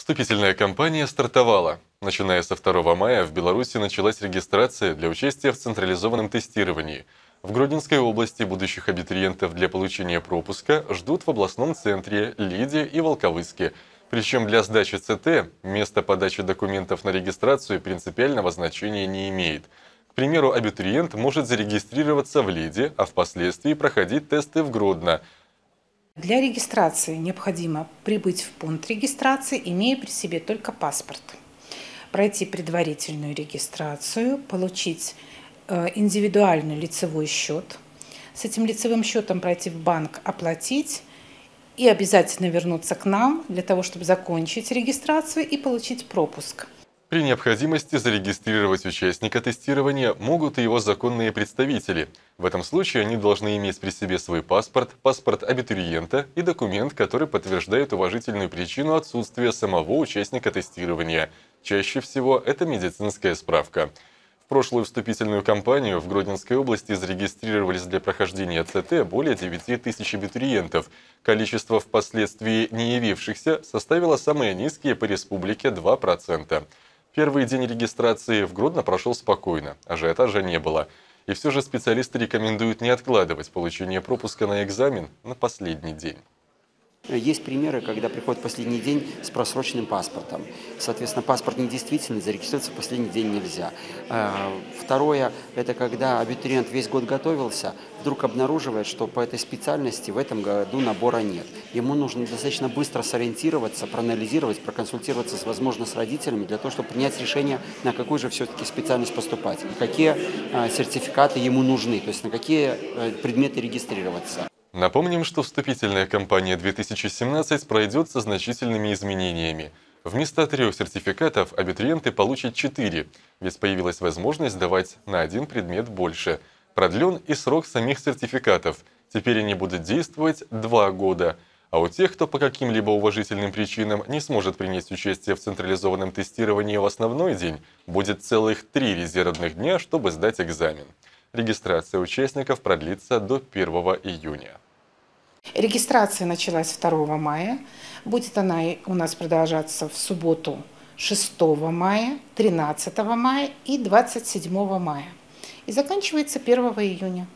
Вступительная кампания стартовала. Начиная со 2 мая в Беларуси началась регистрация для участия в централизованном тестировании. В Гродненской области будущих абитуриентов для получения пропуска ждут в областном центре Лиде и Волковыске. Причем для сдачи ЦТ место подачи документов на регистрацию принципиального значения не имеет. К примеру, абитуриент может зарегистрироваться в Лиде, а впоследствии проходить тесты в Гродно – для регистрации необходимо прибыть в пункт регистрации, имея при себе только паспорт, пройти предварительную регистрацию, получить э, индивидуальный лицевой счет, с этим лицевым счетом пройти в банк, оплатить и обязательно вернуться к нам для того, чтобы закончить регистрацию и получить пропуск. При необходимости зарегистрировать участника тестирования могут и его законные представители. В этом случае они должны иметь при себе свой паспорт, паспорт абитуриента и документ, который подтверждает уважительную причину отсутствия самого участника тестирования. Чаще всего это медицинская справка. В прошлую вступительную кампанию в Гродненской области зарегистрировались для прохождения ЦТ более 9 тысяч абитуриентов. Количество впоследствии не явившихся составило самые низкие по республике 2%. Первый день регистрации в Гродно прошел спокойно, ажиотажа не было. И все же специалисты рекомендуют не откладывать получение пропуска на экзамен на последний день. Есть примеры, когда приходит последний день с просроченным паспортом. Соответственно, паспорт недействительный, зарегистрироваться в последний день нельзя. А, второе, это когда абитуриент весь год готовился, вдруг обнаруживает, что по этой специальности в этом году набора нет. Ему нужно достаточно быстро сориентироваться, проанализировать, проконсультироваться, возможно, с родителями, для того, чтобы принять решение, на какую же все-таки специальность поступать, какие а, сертификаты ему нужны, то есть на какие э, предметы регистрироваться. Напомним, что вступительная кампания 2017 пройдет со значительными изменениями. Вместо трех сертификатов абитуриенты получат четыре, ведь появилась возможность давать на один предмет больше. Продлен и срок самих сертификатов. Теперь они будут действовать два года. А у тех, кто по каким-либо уважительным причинам не сможет принять участие в централизованном тестировании в основной день, будет целых три резервных дня, чтобы сдать экзамен. Регистрация участников продлится до 1 июня. Регистрация началась 2 мая. Будет она у нас продолжаться в субботу 6 мая, 13 мая и 27 мая. И заканчивается 1 июня.